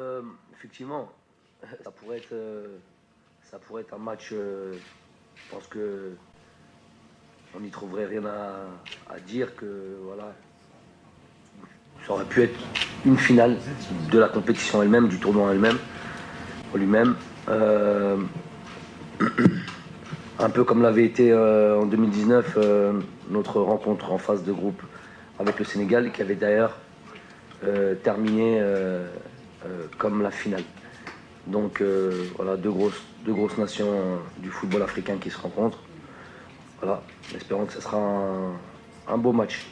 Euh, effectivement, ça pourrait être, euh, ça pourrait être un match. euh, je pense que on n'y trouverait rien à, dire que voilà. Ça aurait pu être une finale de la compétition elle-même, du tournoi elle-même, lui-même. Un peu comme l'avait été en 2019 euh, notre rencontre en phase de groupe avec le Sénégal, qui avait d'ailleurs terminé euh, comme la finale. Donc euh, voilà, deux grosses, nations du football africain qui se rencontrent. Voilà, espérons que ce sera un beau match.